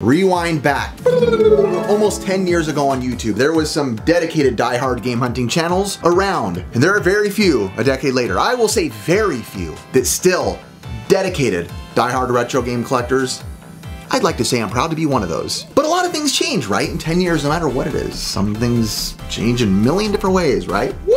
Rewind back almost 10 years ago on YouTube, there was some dedicated die-hard game hunting channels around, and there are very few a decade later. I will say very few that still dedicated die-hard retro game collectors. I'd like to say I'm proud to be one of those. But lot of things change, right? In 10 years, no matter what it is. Some things change in a million different ways, right? Woo,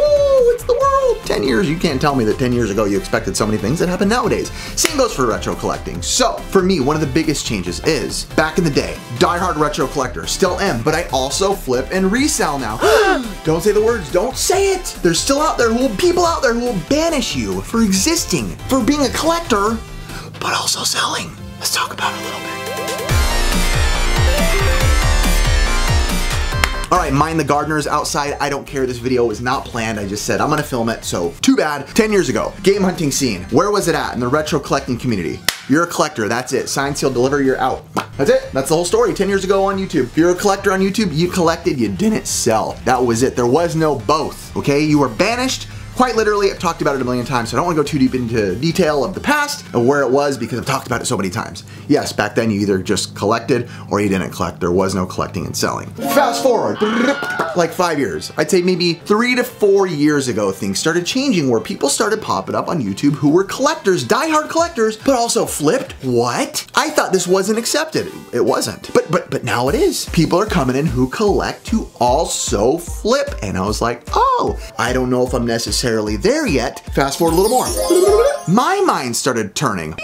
it's the world! 10 years, you can't tell me that 10 years ago you expected so many things that happen nowadays. Same goes for retro collecting. So, for me, one of the biggest changes is, back in the day, die-hard retro collector, still am, but I also flip and resell now. don't say the words, don't say it! There's still out there who will, people out there who will banish you for existing, for being a collector, but also selling. Let's talk about it a little bit. All right, mind the gardeners outside. I don't care. This video was not planned. I just said I'm gonna film it, so too bad. 10 years ago, game hunting scene. Where was it at? In the retro collecting community. You're a collector, that's it. Sign, seal, deliver, you're out. That's it. That's the whole story. 10 years ago on YouTube. If you're a collector on YouTube, you collected, you didn't sell. That was it. There was no both, okay? You were banished Quite literally, I've talked about it a million times, so I don't want to go too deep into detail of the past of where it was because I've talked about it so many times. Yes, back then you either just collected or you didn't collect. There was no collecting and selling. Fast forward, like five years. I'd say maybe three to four years ago, things started changing where people started popping up on YouTube who were collectors, die-hard collectors, but also flipped. What? I thought this wasn't accepted. It wasn't. But but but now it is. People are coming in who collect to also flip. And I was like, oh, I don't know if I'm necessarily necessarily there yet. Fast forward a little more. My mind started turning.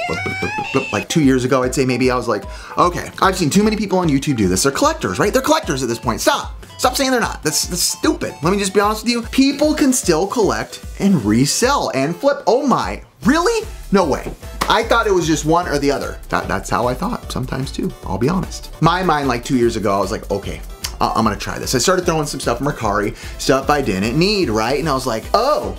Like two years ago, I'd say maybe I was like, okay, I've seen too many people on YouTube do this. They're collectors, right? They're collectors at this point. Stop. Stop saying they're not. That's, that's stupid. Let me just be honest with you. People can still collect and resell and flip. Oh my, really? No way. I thought it was just one or the other. That, that's how I thought sometimes too, I'll be honest. My mind like two years ago, I was like, okay, Uh, I'm gonna try this. I started throwing some stuff Mercari, stuff I didn't need, right? And I was like, oh,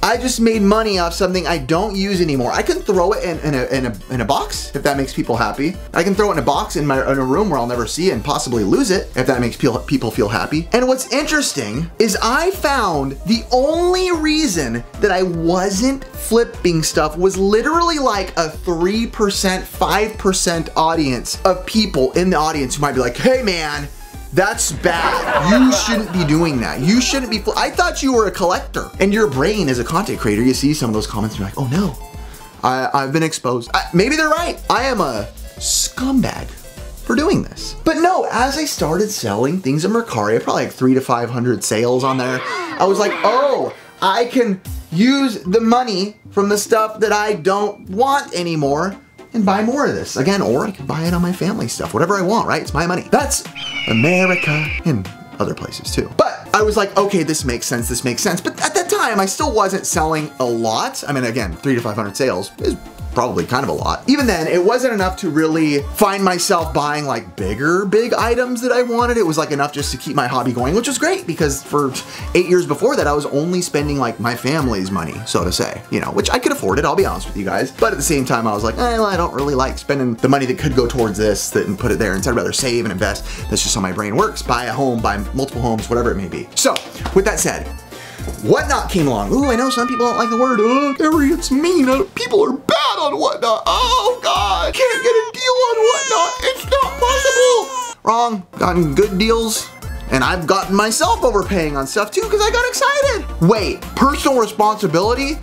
I just made money off something I don't use anymore. I can throw it in, in, a, in, a, in a box if that makes people happy. I can throw it in a box in, my, in a room where I'll never see it and possibly lose it if that makes people feel happy. And what's interesting is I found the only reason that I wasn't flipping stuff was literally like a 3%, 5% audience of people in the audience who might be like, hey man, that's bad. You shouldn't be doing that. You shouldn't be, I thought you were a collector. And your brain as a content creator, you see some of those comments and you're like, oh no, I, have been exposed. I, maybe they're right. I am a scumbag for doing this. But no, as I started selling things in Mercari, probably like three to 500 sales on there. I was like, oh, I can use the money from the stuff that I don't want anymore and buy more of this. Again, or I can buy it on my family stuff, whatever I want, right? It's my money. That's America and other places too. But I was like, okay, this makes sense, this makes sense. But at that time, I still wasn't selling a lot. I mean, again, three to 500 sales is probably kind of a lot. Even then, it wasn't enough to really find myself buying like bigger, big items that I wanted. It was like enough just to keep my hobby going, which was great because for eight years before that, I was only spending like my family's money, so to say, you know, which I could afford it, I'll be honest with you guys. But at the same time, I was like, eh, well, I don't really like spending the money that could go towards this that, and put it there. Instead, I'd rather save and invest. That's just how my brain works. Buy a home, buy multiple homes, whatever it may be. So with that said, Whatnot came along. Ooh, I know some people don't like the word. Oh, Gary, it's mean. Uh, people are bad on Whatnot. Oh, God. Can't get a deal on Whatnot. It's not possible. Wrong. Gotten good deals. And I've gotten myself overpaying on stuff too because I got excited. Wait, personal responsibility?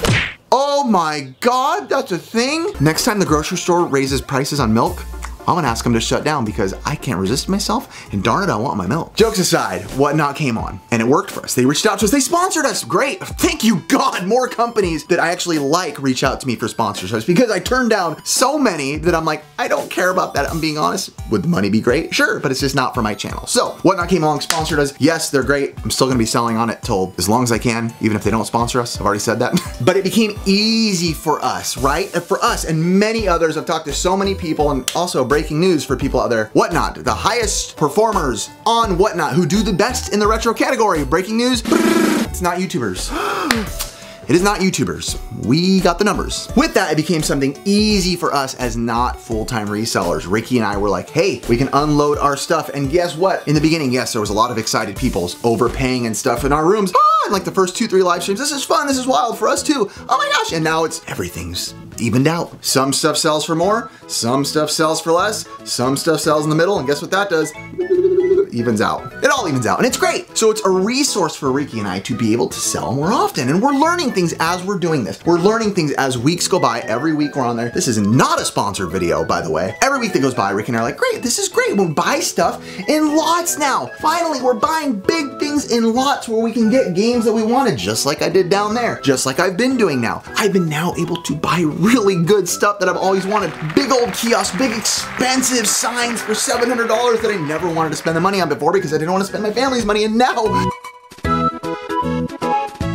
Oh my God, that's a thing? Next time the grocery store raises prices on milk, I'm gonna ask them to shut down because I can't resist myself and darn it, I want my milk. Jokes aside, Whatnot came on and it worked for us. They reached out to us, they sponsored us, great. Thank you God, more companies that I actually like reach out to me for sponsorships because I turned down so many that I'm like, I don't care about that, I'm being honest. Would the money be great? Sure, but it's just not for my channel. So Whatnot came along, sponsored us. Yes, they're great. I'm still gonna be selling on it till as long as I can, even if they don't sponsor us. I've already said that. but it became easy for us, right? For us and many others. I've talked to so many people and also breaking news for people out there. Whatnot, the highest performers on Whatnot who do the best in the retro category. Breaking news, it's not YouTubers. It is not YouTubers. We got the numbers. With that, it became something easy for us as not full-time resellers. Ricky and I were like, hey, we can unload our stuff. And guess what? In the beginning, yes, there was a lot of excited people overpaying and stuff in our rooms. Ah, like the first two, three live streams, this is fun, this is wild for us too. Oh my gosh. And now it's everything's evened out. Some stuff sells for more, some stuff sells for less, some stuff sells in the middle, and guess what that does? Evens out. It all evens out, and it's great. So it's a resource for Ricky and I to be able to sell more often, and we're learning things as we're doing this. We're learning things as weeks go by. Every week we're on there. This is not a sponsored video, by the way. Every week that goes by, Ricky and I are like, great, this is great. We'll buy stuff in lots now. Finally, we're buying big things in lots where we can get games that we wanted, just like I did down there, just like I've been doing now. I've been now able to buy really good stuff that I've always wanted. Big old kiosks, big expensive signs for $700 that I never wanted to spend the money on before because I didn't want to spend my family's money and now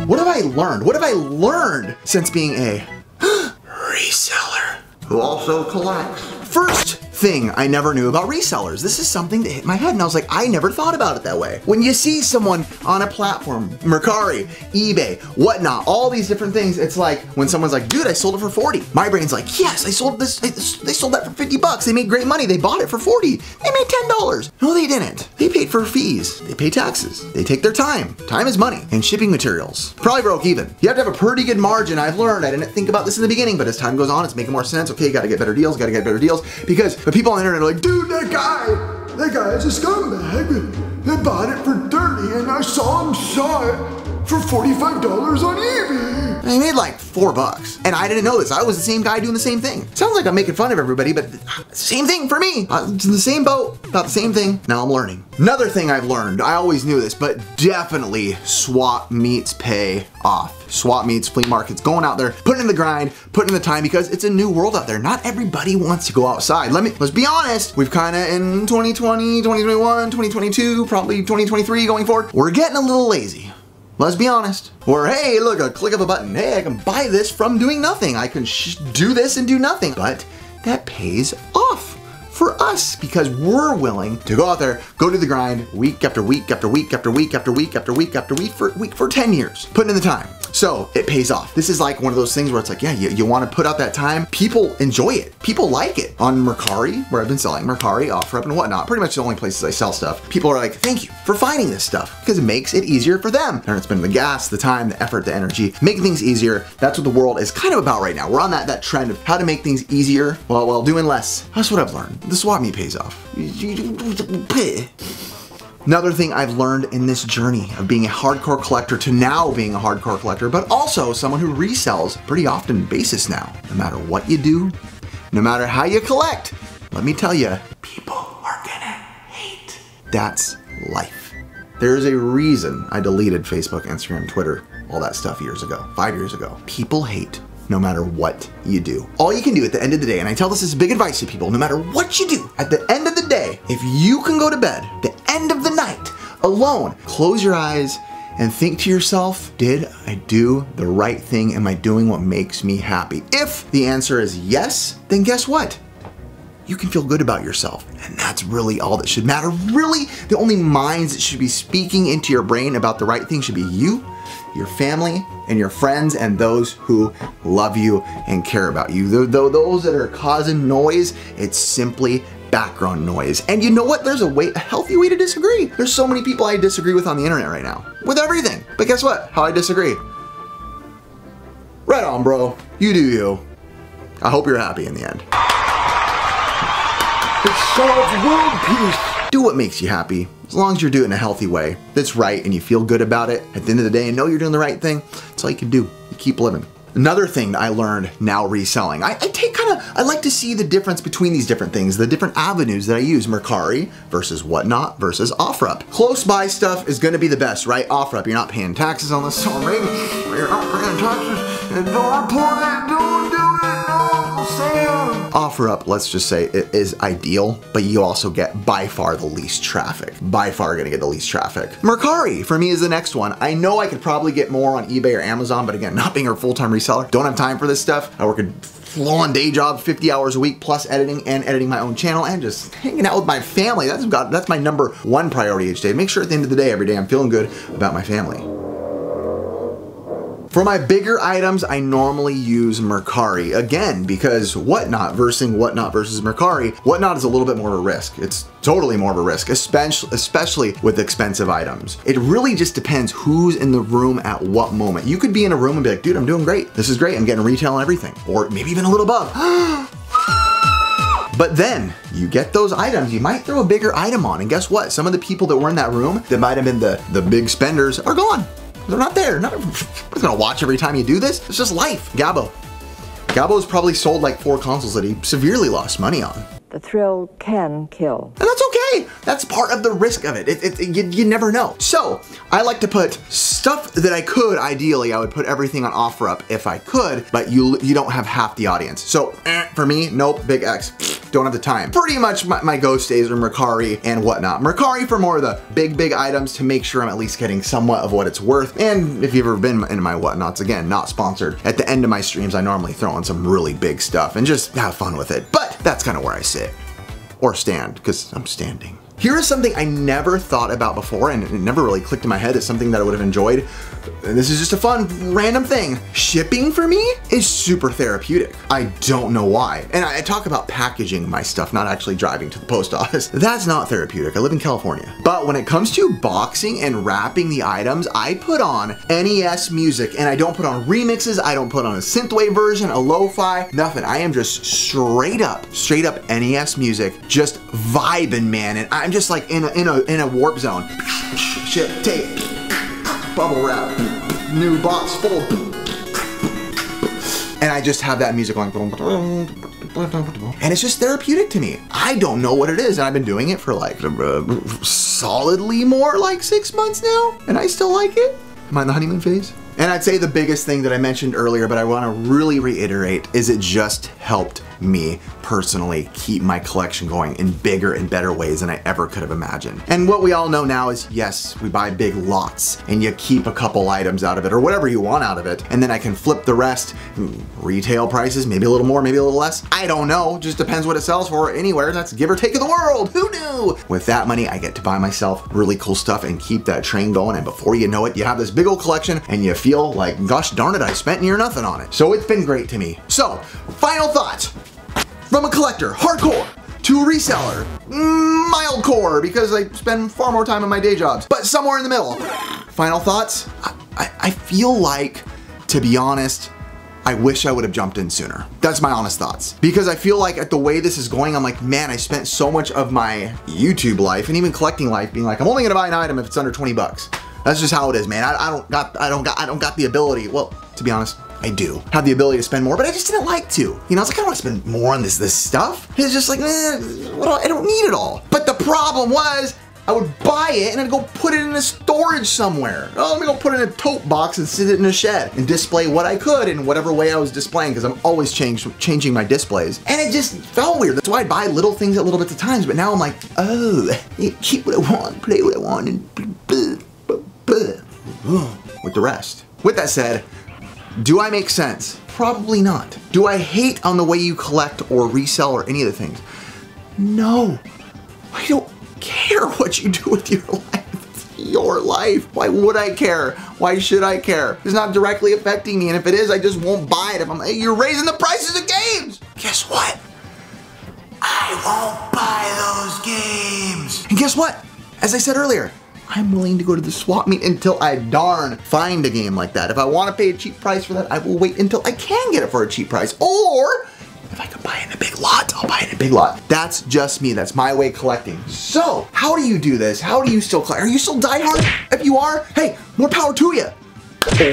what have I learned? What have I learned since being a reseller who also collects? First, thing I never knew about resellers. This is something that hit my head and I was like, I never thought about it that way. When you see someone on a platform, Mercari, eBay, whatnot, all these different things, it's like when someone's like, dude, I sold it for 40. My brain's like, yes, I sold this, they sold that for 50 bucks. They made great money. They bought it for 40. They made $10. No, they didn't. They paid for fees. They pay taxes. They take their time. Time is money. And shipping materials. Probably broke even. You have to have a pretty good margin. I've learned. I didn't think about this in the beginning, but as time goes on, it's making more sense. Okay, gotta get better deals, gotta get better deals. Because the people on the internet are like, dude, that guy, that guy is a scumbag. They bought it for 30 and I saw him saw it for $45 on eBay. I made like four bucks. And I didn't know this. I was the same guy doing the same thing. Sounds like I'm making fun of everybody, but same thing for me. Uh, it's in the same boat, about the same thing. Now I'm learning. Another thing I've learned, I always knew this, but definitely swap meets pay off swap meets, flea markets, going out there, putting in the grind, putting in the time because it's a new world out there. Not everybody wants to go outside. Let me, let's be honest. We've kind of in 2020, 2021, 2022, probably 2023 going forward, we're getting a little lazy. Let's be honest. Or hey, look, a click of a button. Hey, I can buy this from doing nothing. I can do this and do nothing. But that pays off for us because we're willing to go out there, go to the grind week after week after week after week after week after week after week for week for 10 years, putting in the time. So it pays off. This is like one of those things where it's like, yeah, you, you want to put out that time. People enjoy it. People like it. On Mercari, where I've been selling Mercari, OfferUp, and whatnot, pretty much the only places I sell stuff, people are like, thank you for finding this stuff because it makes it easier for them. They're not spending the gas, the time, the effort, the energy, making things easier. That's what the world is kind of about right now. We're on that, that trend of how to make things easier while, while doing less. That's what I've learned. The swap meet pays off. Another thing I've learned in this journey of being a hardcore collector to now being a hardcore collector, but also someone who resells pretty often basis now. No matter what you do, no matter how you collect, let me tell you, people are gonna hate. That's life. There's a reason I deleted Facebook, Instagram, Twitter, all that stuff years ago, five years ago. People hate no matter what you do. All you can do at the end of the day, and I tell this as big advice to people, no matter what you do, at the end of the day, if you can go to bed, the end of the night, alone, close your eyes and think to yourself, did I do the right thing? Am I doing what makes me happy? If the answer is yes, then guess what? You can feel good about yourself. And that's really all that should matter. Really, the only minds that should be speaking into your brain about the right thing should be you your family, and your friends, and those who love you and care about you. Though those that are causing noise, it's simply background noise. And you know what? There's a way, a healthy way to disagree. There's so many people I disagree with on the internet right now. With everything. But guess what? How I disagree. Right on, bro. You do you. I hope you're happy in the end. It solves world peace. Do what makes you happy as long as you're doing it in a healthy way that's right and you feel good about it at the end of the day and know you're doing the right thing, that's all you can do. You keep living. Another thing that I learned now reselling, I, I take kind of, I like to see the difference between these different things, the different avenues that I use, Mercari versus whatnot versus OfferUp. Close by stuff is gonna be the best, right? OfferUp, you're not paying taxes on this, so maybe you're not paying taxes, and don't report it, don't do it, no, Sam. OfferUp, let's just say, it is ideal, but you also get by far the least traffic. By far gonna get the least traffic. Mercari, for me, is the next one. I know I could probably get more on eBay or Amazon, but again, not being a full-time reseller, don't have time for this stuff. I work a full-on day job, 50 hours a week, plus editing and editing my own channel and just hanging out with my family. That's got that's my number one priority each day. Make sure at the end of the day, every day, I'm feeling good about my family. For my bigger items, I normally use Mercari. Again, because Whatnot versus Whatnot versus Mercari, Whatnot is a little bit more of a risk. It's totally more of a risk, especially, especially with expensive items. It really just depends who's in the room at what moment. You could be in a room and be like, dude, I'm doing great. This is great. I'm getting retail and everything. Or maybe even a little above. But then you get those items, you might throw a bigger item on, and guess what? Some of the people that were in that room that might have been the, the big spenders are gone. They're not there. Not gonna watch every time you do this. It's just life. Gabo. Gabo's probably sold like four consoles that he severely lost money on. The thrill can kill. And that's okay. That's part of the risk of it. it, it, it you, you, never know. So I like to put stuff that I could, ideally, I would put everything on offer up if I could, but you you don't have half the audience. So eh, for me, nope, big X. Don't have the time. Pretty much my, my go stays are Mercari and whatnot. Mercari for more of the big, big items to make sure I'm at least getting somewhat of what it's worth. And if you've ever been in my whatnots, again, not sponsored. At the end of my streams, I normally throw in some really big stuff and just have fun with it. But that's kind of where I sit. Or stand, because I'm standing. Here is something I never thought about before and it never really clicked in my head as something that I would have enjoyed. And this is just a fun, random thing. Shipping for me is super therapeutic. I don't know why. And I talk about packaging my stuff, not actually driving to the post office. That's not therapeutic. I live in California. But when it comes to boxing and wrapping the items, I put on NES music and I don't put on remixes. I don't put on a synthwave version, a lo-fi, nothing. I am just straight up, straight up NES music, just vibing, man. And I'm just like in a, in a, in a warp zone. Shit, tape, bubble wrap, new box full. And I just have that music going. And it's just therapeutic to me. I don't know what it is. And I've been doing it for like solidly more like six months now. And I still like it. Am I in the honeymoon phase? And I'd say the biggest thing that I mentioned earlier, but I want to really reiterate, is it just helped me personally keep my collection going in bigger and better ways than I ever could have imagined. And what we all know now is yes, we buy big lots and you keep a couple items out of it or whatever you want out of it. And then I can flip the rest, hmm, retail prices, maybe a little more, maybe a little less. I don't know, just depends what it sells for anywhere. That's give or take of the world. Who knew? With that money, I get to buy myself really cool stuff and keep that train going. And before you know it, you have this big old collection and you feel like, gosh darn it, I spent near nothing on it. So it's been great to me. So, final thoughts. From a collector, hardcore, to a reseller, mild core, because I spend far more time on my day jobs, but somewhere in the middle. Final thoughts? I, I, I feel like, to be honest, I wish I would have jumped in sooner. That's my honest thoughts. Because I feel like at the way this is going, I'm like, man, I spent so much of my YouTube life and even collecting life being like, I'm only gonna buy an item if it's under 20 bucks. That's just how it is, man. I, I don't got, I don't got, I don't got the ability. Well, to be honest, I do have the ability to spend more, but I just didn't like to. You know, I was like, I don't want to spend more on this this stuff. It's just like, eh, I don't need it all. But the problem was, I would buy it and I'd go put it in a storage somewhere. Oh, let me go put it in a tote box and sit it in a shed and display what I could in whatever way I was displaying because I'm always change, changing my displays. And it just felt weird. That's why I'd buy little things at little bits of times. But now I'm like, oh, keep what I want, play what I want, and blah, blah, blah, with the rest. With that said, do I make sense? Probably not. Do I hate on the way you collect or resell or any of the things? No. I don't care what you do with your life. It's your life. Why would I care? Why should I care? It's not directly affecting me, and if it is, I just won't buy it. If I'm, hey, you're raising the prices of games. Guess what? I won't buy those games. And guess what? As I said earlier, I'm willing to go to the swap meet until I darn find a game like that. If I want to pay a cheap price for that, I will wait until I can get it for a cheap price. Or if I can buy it in a big lot, I'll buy it in a big lot. That's just me. That's my way of collecting. So, how do you do this? How do you still collect? Are you still diehard? If you are, hey, more power to you.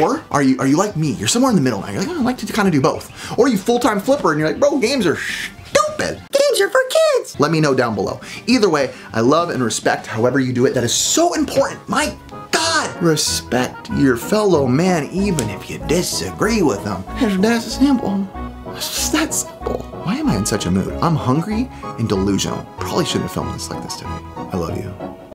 Or are you are you like me? You're somewhere in the middle. And you're like, oh, I like to kind of do both. Or you full-time flipper and you're like, bro, games are stupid. For kids. Let me know down below. Either way, I love and respect however you do it. That is so important. My God, respect your fellow man even if you disagree with them. That's simple. It's just that simple. Why am I in such a mood? I'm hungry and delusional. Probably shouldn't have filmed this like this today. I love you.